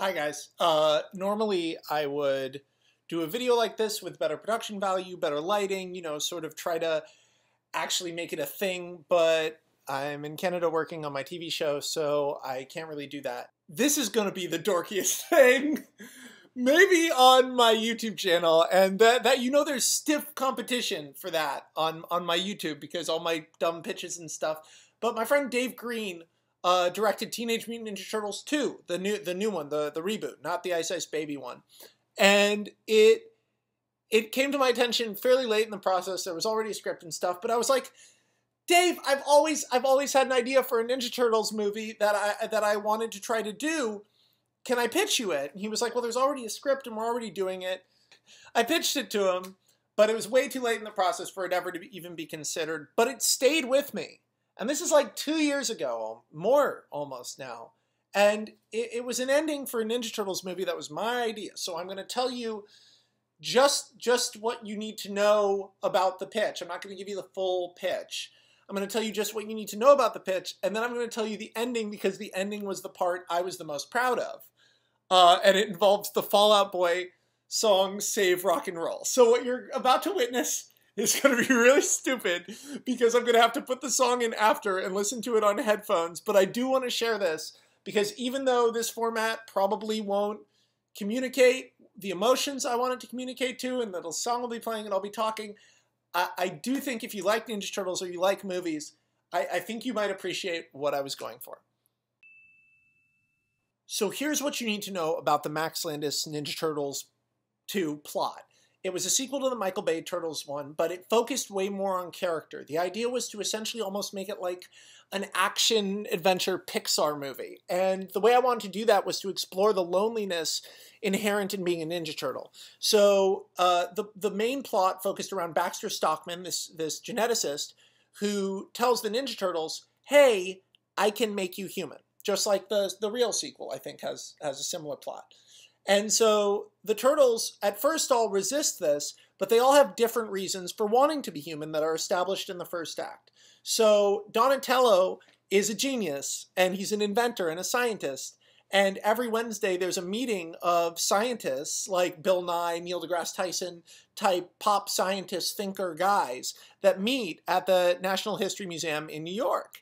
Hi guys. Uh, normally I would do a video like this with better production value, better lighting, you know, sort of try to actually make it a thing, but I'm in Canada working on my TV show, so I can't really do that. This is going to be the dorkiest thing maybe on my YouTube channel, and that, that you know there's stiff competition for that on, on my YouTube because all my dumb pitches and stuff. But my friend Dave Green uh, directed Teenage Mutant Ninja Turtles 2, the new the new one, the the reboot, not the Ice Ice Baby one. And it it came to my attention fairly late in the process. There was already a script and stuff, but I was like, Dave, I've always I've always had an idea for a Ninja Turtles movie that I that I wanted to try to do. Can I pitch you it? And he was like, Well, there's already a script and we're already doing it. I pitched it to him, but it was way too late in the process for it ever to be, even be considered. But it stayed with me. And this is like two years ago, more almost now. And it, it was an ending for a Ninja Turtles movie that was my idea. So I'm going to tell you just just what you need to know about the pitch. I'm not going to give you the full pitch. I'm going to tell you just what you need to know about the pitch, and then I'm going to tell you the ending because the ending was the part I was the most proud of. Uh, and it involves the Fall Out Boy song Save Rock and Roll. So what you're about to witness is going to be really stupid because I'm going to have to put the song in after and listen to it on headphones. But I do want to share this because even though this format probably won't communicate the emotions I wanted to communicate to, and the song will be playing and I'll be talking, I, I do think if you like Ninja Turtles or you like movies, I, I think you might appreciate what I was going for. So here's what you need to know about the Max Landis Ninja Turtles 2 plot. It was a sequel to the Michael Bay Turtles one, but it focused way more on character. The idea was to essentially almost make it like an action adventure Pixar movie. And the way I wanted to do that was to explore the loneliness inherent in being a Ninja Turtle. So uh, the, the main plot focused around Baxter Stockman, this, this geneticist, who tells the Ninja Turtles, hey, I can make you human. Just like the, the real sequel, I think, has, has a similar plot. And so the turtles at first all resist this, but they all have different reasons for wanting to be human that are established in the first act. So Donatello is a genius, and he's an inventor and a scientist. And every Wednesday, there's a meeting of scientists like Bill Nye, Neil deGrasse Tyson type pop scientist thinker guys that meet at the National History Museum in New York.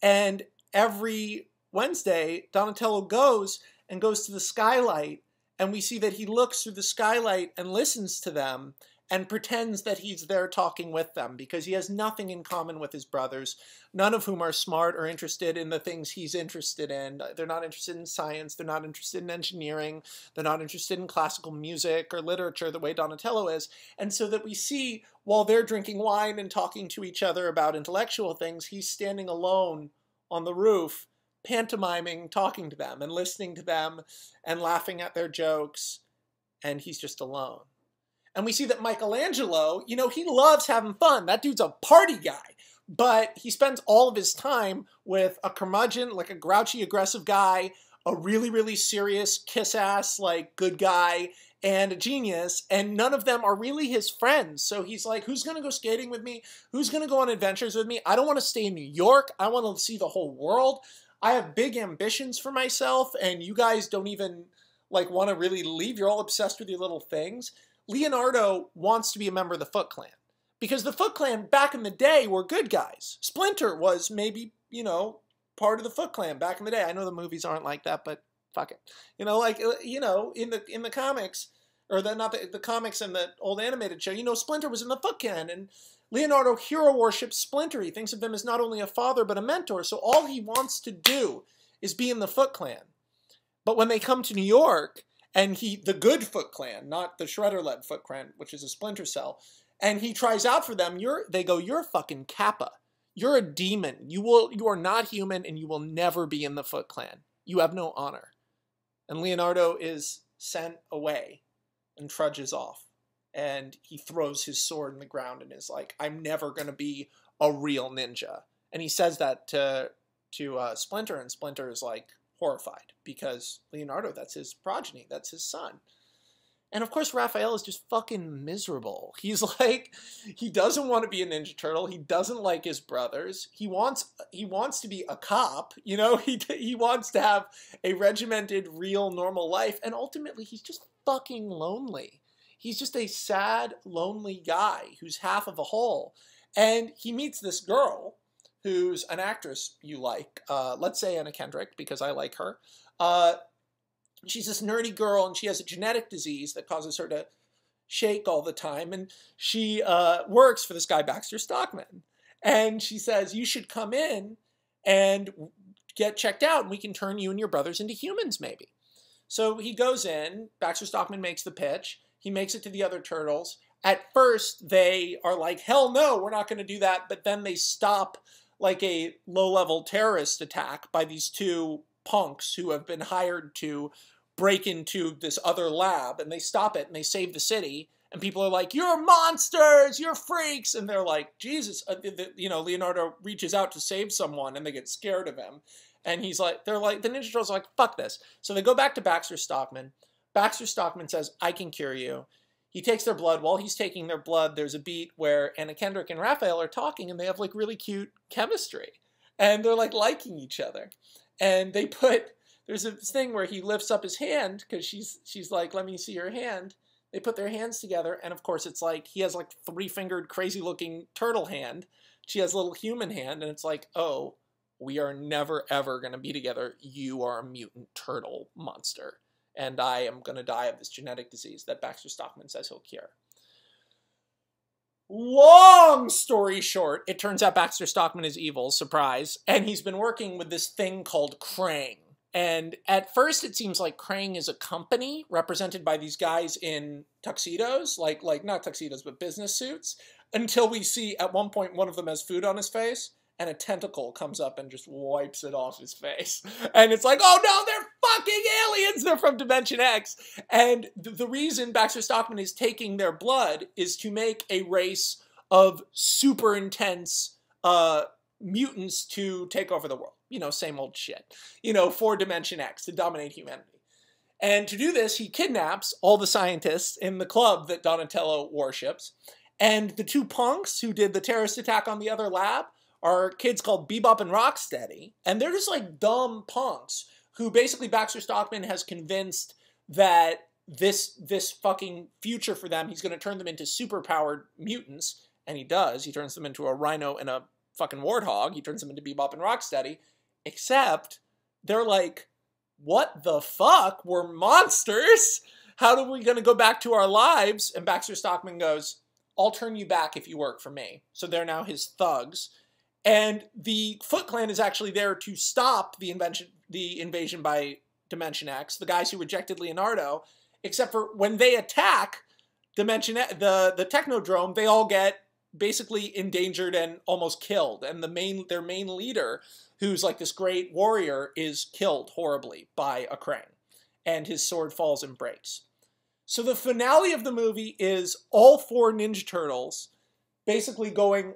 And every Wednesday, Donatello goes and goes to the skylight and we see that he looks through the skylight and listens to them and pretends that he's there talking with them because he has nothing in common with his brothers, none of whom are smart or interested in the things he's interested in. They're not interested in science, they're not interested in engineering, they're not interested in classical music or literature the way Donatello is. And so that we see while they're drinking wine and talking to each other about intellectual things, he's standing alone on the roof pantomiming talking to them and listening to them and laughing at their jokes, and he's just alone. And we see that Michelangelo, you know, he loves having fun. That dude's a party guy. But he spends all of his time with a curmudgeon, like a grouchy, aggressive guy, a really, really serious, kiss ass, like good guy, and a genius, and none of them are really his friends. So he's like, Who's gonna go skating with me? Who's gonna go on adventures with me? I don't wanna stay in New York. I wanna see the whole world. I have big ambitions for myself, and you guys don't even like want to really leave. You're all obsessed with your little things. Leonardo wants to be a member of the Foot Clan because the Foot Clan back in the day were good guys. Splinter was maybe you know part of the Foot Clan back in the day. I know the movies aren't like that, but fuck it. You know, like uh, you know in the in the comics or the not the, the comics and the old animated show. You know, Splinter was in the Foot Clan and Leonardo hero worships Splinter. He thinks of him as not only a father but a mentor. So all he wants to do is be in the Foot Clan. But when they come to New York, and he, the good Foot Clan, not the Shredder-led Foot Clan, which is a Splinter Cell, and he tries out for them, you're, they go, you're fucking Kappa. You're a demon. You will, you are not human, and you will never be in the Foot Clan. You have no honor. And Leonardo is sent away and trudges off and he throws his sword in the ground and is like, "I'm never gonna be a real ninja." And he says that to to uh, Splinter, and Splinter is like horrified because Leonardo, that's his progeny, that's his son. And of course, Raphael is just fucking miserable. He's like, he doesn't want to be a Ninja Turtle. He doesn't like his brothers. He wants he wants to be a cop. You know, he he wants to have a regimented, real, normal life. And ultimately, he's just fucking lonely. He's just a sad, lonely guy who's half of a whole. And he meets this girl who's an actress you like. Uh, let's say Anna Kendrick because I like her. Uh, she's this nerdy girl and she has a genetic disease that causes her to shake all the time. And she uh, works for this guy, Baxter Stockman. And she says, You should come in and get checked out, and we can turn you and your brothers into humans, maybe. So he goes in, Baxter Stockman makes the pitch, he makes it to the other turtles. At first, they are like, Hell no, we're not going to do that. But then they stop like a low level terrorist attack by these two punks who have been hired to break into this other lab and they stop it and they save the city and people are like you're monsters you're freaks and they're like jesus uh, you know leonardo reaches out to save someone and they get scared of him and he's like they're like the ninja turtles are like fuck this so they go back to baxter stockman baxter stockman says i can cure you he takes their blood while he's taking their blood there's a beat where anna kendrick and raphael are talking and they have like really cute chemistry and they're like liking each other and they put there's a thing where he lifts up his hand because she's she's like, "Let me see your hand." They put their hands together, and of course, it's like he has like three fingered, crazy looking turtle hand. She has a little human hand, and it's like, oh, we are never ever gonna be together. You are a mutant turtle monster, and I am gonna die of this genetic disease that Baxter Stockman says he'll cure. Long story short, it turns out Baxter Stockman is evil, surprise, and he's been working with this thing called Krang and at first, it seems like Krang is a company represented by these guys in tuxedos, like like not tuxedos, but business suits. Until we see at one point one of them has food on his face, and a tentacle comes up and just wipes it off his face. And it's like, oh no, they're fucking aliens! They're from Dimension X. And th the reason Baxter Stockman is taking their blood is to make a race of super intense uh, mutants to take over the world you know, same old shit, you know, for Dimension X to dominate humanity. And to do this, he kidnaps all the scientists in the club that Donatello worships. And the two punks who did the terrorist attack on the other lab are kids called Bebop and Rocksteady. And they're just like dumb punks who basically Baxter Stockman has convinced that this this fucking future for them, he's going to turn them into superpowered mutants. And he does. He turns them into a rhino and a fucking warthog. He turns them into Bebop and Rocksteady. Except they're like, what the fuck? We're monsters. How are we going to go back to our lives? And Baxter Stockman goes, I'll turn you back if you work for me. So they're now his thugs. And the Foot Clan is actually there to stop the invention, the invasion by Dimension X, the guys who rejected Leonardo. Except for when they attack Dimension the the Technodrome, they all get basically endangered and almost killed. And the main their main leader who's like this great warrior, is killed horribly by a Krang, and his sword falls and breaks. So the finale of the movie is all four Ninja Turtles basically going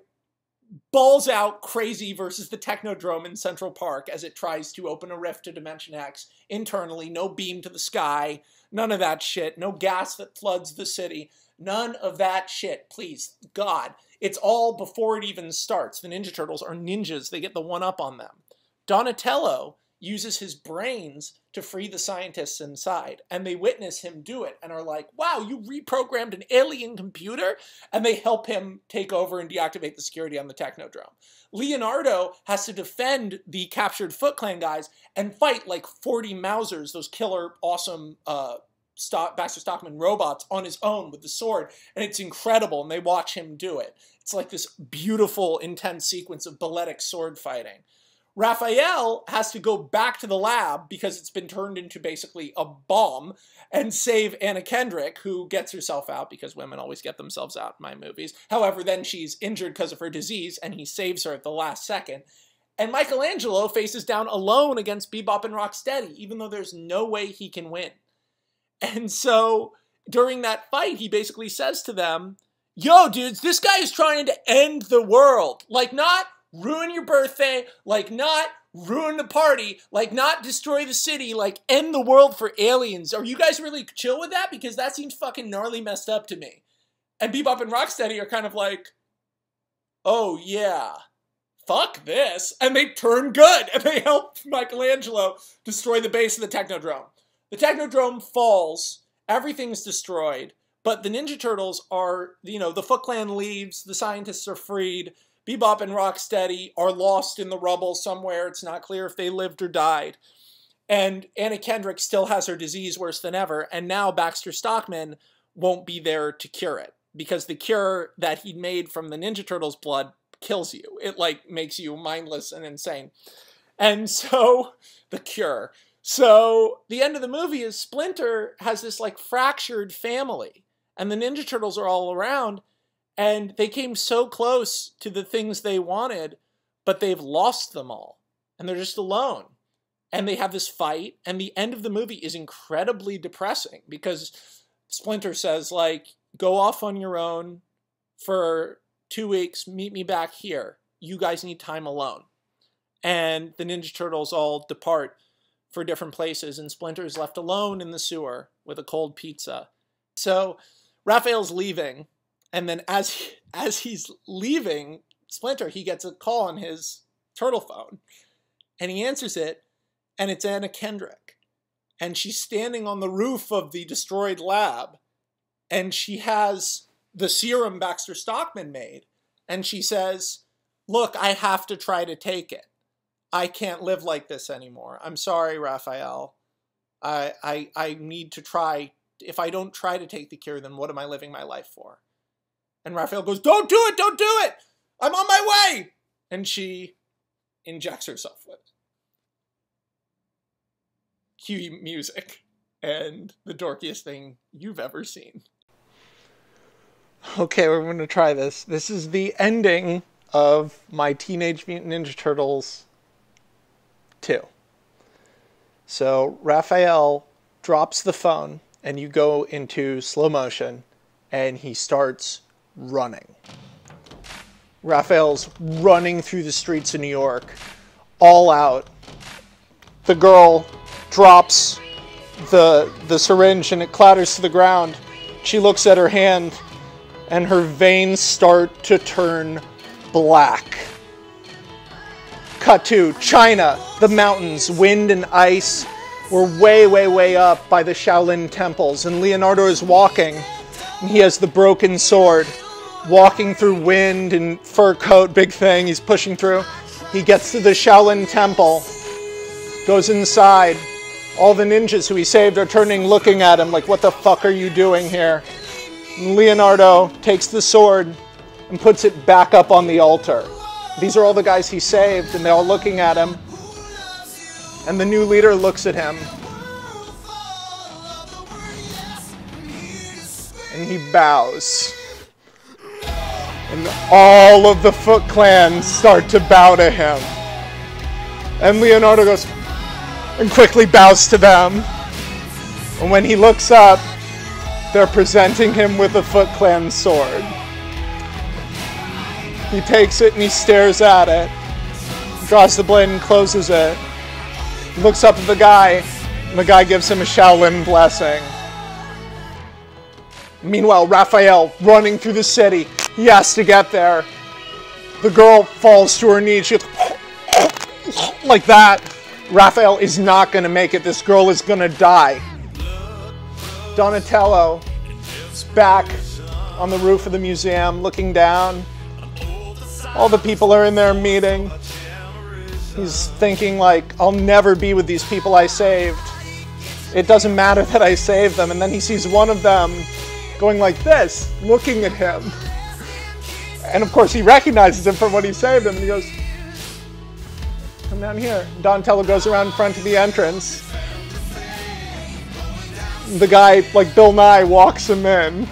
balls out crazy versus the Technodrome in Central Park as it tries to open a rift to Dimension X internally. No beam to the sky, none of that shit. No gas that floods the city. None of that shit, please. God. It's all before it even starts. The Ninja Turtles are ninjas, they get the one up on them. Donatello uses his brains to free the scientists inside, and they witness him do it and are like, wow, you reprogrammed an alien computer? And they help him take over and deactivate the security on the Technodrome. Leonardo has to defend the captured Foot Clan guys and fight like 40 Mousers, those killer, awesome uh, Stock, Baxter Stockman robots on his own with the sword, and it's incredible, and they watch him do it. It's like this beautiful, intense sequence of balletic sword fighting. Raphael has to go back to the lab because it's been turned into basically a bomb and save Anna Kendrick, who gets herself out because women always get themselves out in my movies. However, then she's injured because of her disease and he saves her at the last second. And Michelangelo faces down alone against Bebop and Rocksteady, even though there's no way he can win. And so during that fight, he basically says to them, Yo, dudes, this guy is trying to end the world. Like, not ruin your birthday, like, not ruin the party, like not destroy the city, like end the world for aliens. Are you guys really chill with that? Because that seems fucking gnarly messed up to me. And Bebop and Rocksteady are kind of like, oh yeah, fuck this. And they turn good and they help Michelangelo destroy the base of the Technodrome. The Technodrome falls, everything's destroyed, but the Ninja Turtles are, you know, the Foot Clan leaves, the scientists are freed, Bebop and Rocksteady are lost in the rubble somewhere. It's not clear if they lived or died. And Anna Kendrick still has her disease worse than ever, and now Baxter Stockman won't be there to cure it because the cure that he made from the Ninja Turtles' blood kills you. It like makes you mindless and insane. And so the cure. So the end of the movie is Splinter has this like fractured family and the Ninja Turtles are all around and they came so close to the things they wanted, but they've lost them all and they're just alone. And they have this fight and the end of the movie is incredibly depressing because Splinter says like go off on your own for two weeks, meet me back here. You guys need time alone. And the Ninja Turtles all depart for different places, and Splinter is left alone in the sewer with a cold pizza. So Raphael's leaving, and then as he, as he's leaving Splinter, he gets a call on his turtle phone, and he answers it, and it's Anna Kendrick, and she's standing on the roof of the destroyed lab, and she has the serum Baxter Stockman made, and she says, "Look, I have to try to take it. I can't live like this anymore. I'm sorry, Raphael. I I I need to try. If I don't try to take the cure, then what am I living my life for?" And Raphael goes, "Don't do it! Don't do it! I'm on my way!" And she injects herself with it. cue music and the dorkiest thing you've ever seen. Okay, we're going to try this. This is the ending of my Teenage Mutant Ninja Turtles 2. So Raphael drops the phone, and you go into slow motion, and he starts running. Raphael's running through the streets of New York, all out. The girl drops the the syringe and it clatters to the ground. She looks at her hand and her veins start to turn black. Cut to China, the mountains, wind and ice were way, way, way up by the Shaolin temples, and Leonardo is walking, and he has the broken sword, walking through wind and fur coat, big thing, he's pushing through. He gets to the Shaolin temple, goes inside. All the ninjas who he saved are turning, looking at him like, what the fuck are you doing here? And Leonardo takes the sword and puts it back up on the altar. These are all the guys he saved, and they're all looking at him. And the new leader looks at him. And he bows. And all of the Foot Clan start to bow to him. And Leonardo goes and quickly bows to them. And when he looks up, they're presenting him with a Foot Clan sword. He takes it and he stares at it, draws the blade and closes it, looks up at the guy, and the guy gives him a Shaolin blessing. Meanwhile, Raphael running through the city. He has to get there. The girl falls to her knees. She goes, like that. Raphael is not going to make it. This girl is going to die. Donatello is back on the roof of the museum looking down. All the people are in there meeting. He's thinking like, I'll never be with these people I saved. It doesn't matter that I saved them. And then he sees one of them going like this, looking at him. And of course he recognizes him from when he saved him and he goes, come down here. Donatello goes around in front of the entrance the guy, like Bill Nye, walks him in.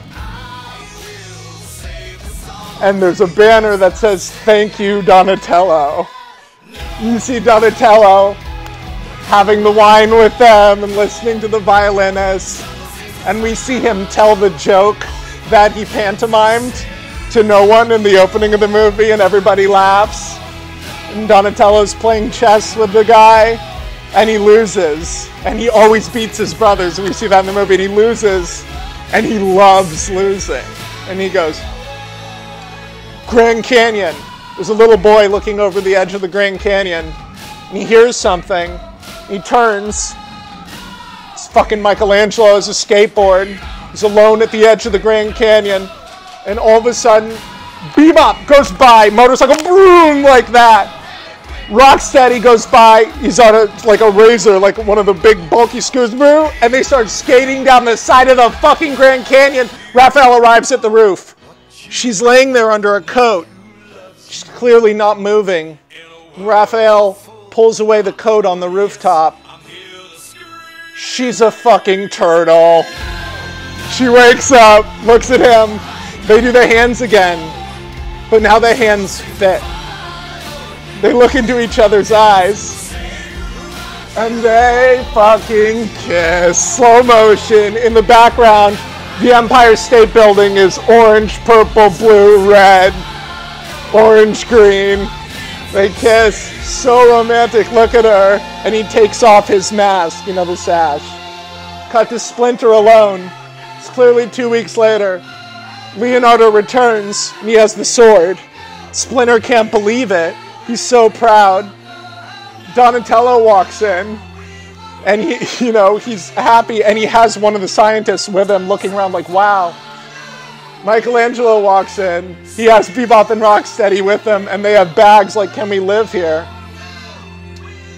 And there's a banner that says, Thank you, Donatello. You see Donatello having the wine with them and listening to the violinist. And we see him tell the joke that he pantomimed to no one in the opening of the movie, and everybody laughs. and Donatello's playing chess with the guy, and he loses. And he always beats his brothers. We see that in the movie. And he loses, and he loves losing. And he goes, Grand Canyon. There's a little boy looking over the edge of the Grand Canyon, and he hears something. He turns. It's fucking Michelangelo's a skateboard. He's alone at the edge of the Grand Canyon, and all of a sudden, Bebop goes by, motorcycle, boom, like that. Rocksteady goes by. He's on a like a razor, like one of the big bulky scooters, boom, and they start skating down the side of the fucking Grand Canyon. Raphael arrives at the roof. She's laying there under a coat. She's clearly not moving. Raphael pulls away the coat on the rooftop. She's a fucking turtle. She wakes up, looks at him. They do the hands again, but now the hands fit. They look into each other's eyes. And they fucking kiss. Slow motion. In the background, the Empire State Building is orange, purple, blue, red, orange, green. They kiss. So romantic. Look at her. And he takes off his mask, you know, the sash. Cut to Splinter alone. It's clearly two weeks later. Leonardo returns, and he has the sword. Splinter can't believe it. He's so proud. Donatello walks in, and he, you know, he's happy, and he has one of the scientists with him looking around like, wow. Michelangelo walks in. He has Bebop and Rocksteady with him, and they have bags like, can we live here?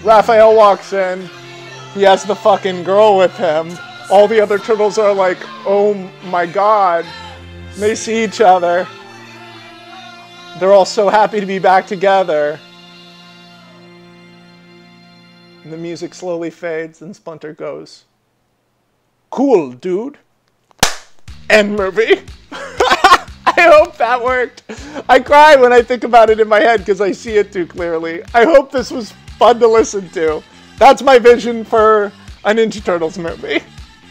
Raphael walks in. He has the fucking girl with him. All the other turtles are like, oh my god. They see each other. They're all so happy to be back together. And the music slowly fades, and Splinter goes, Cool, dude. End movie. I hope that worked. I cry when I think about it in my head because I see it too clearly. I hope this was fun to listen to. That's my vision for a Ninja Turtles movie.